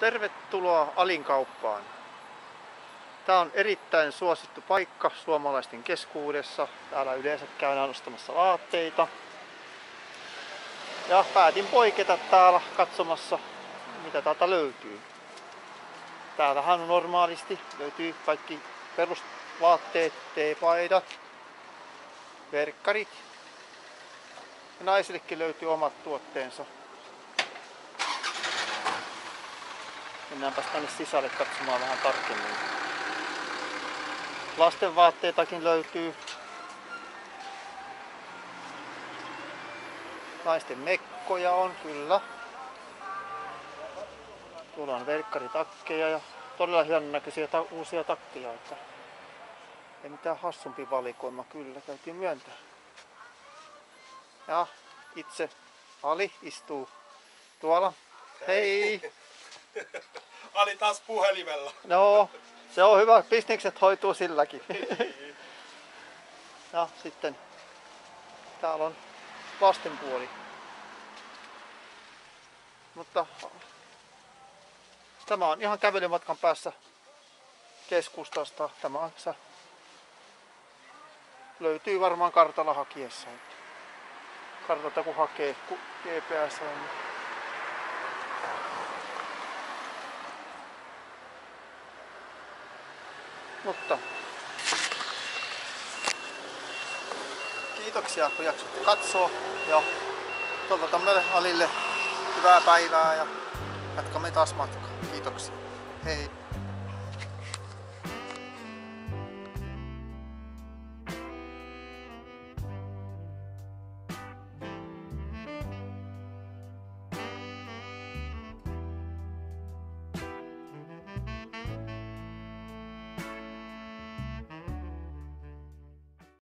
Tervetuloa Alinkauppaan. Tämä on erittäin suosittu paikka suomalaisten keskuudessa. Täällä yleensä käydään ostamassa vaatteita. Ja päätin poiketa täällä katsomassa, mitä täältä löytyy. Täällähän on normaalisti löytyy kaikki perusvaatteet, teepaidat, verkkarit. Ja naisillekin löytyy omat tuotteensa. Mennäänpäs tänne sisälle katsomaan vähän tarkemmin. Lasten vaatteitakin löytyy. Naisten mekkoja on kyllä. Tuolla on verkkaritakkeja ja todella hienon näköisiä ta- uusia takkeja. Että ei mitään hassumpi valikoima kyllä, täytyy myöntää. Ja itse Ali istuu tuolla. Hei! Ali taas puhelimella. No, se on hyvä. Bisnekset hoituu silläkin. ja sitten täällä on lastenpuoli. Mutta tämä on ihan kävelymatkan päässä keskustasta. Tämä on se löytyy varmaan kartalla hakiessa. Kartalta kun hakee GPS on, Mutta kiitoksia kun jaksoitte katsoa ja toivotan meille Alille hyvää päivää ja jatkamme taas matkaa. Kiitoksia. Hei!